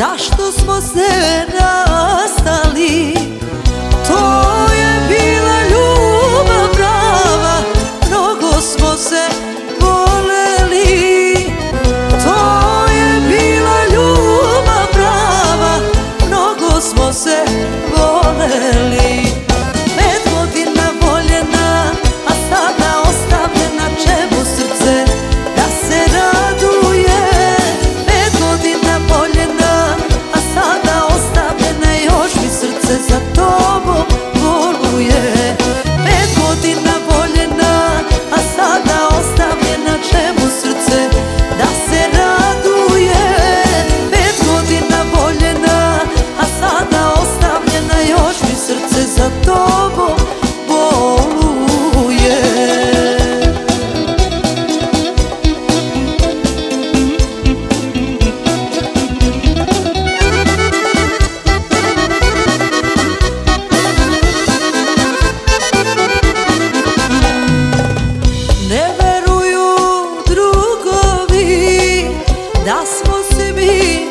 Zašto smo se rastali da smo se mi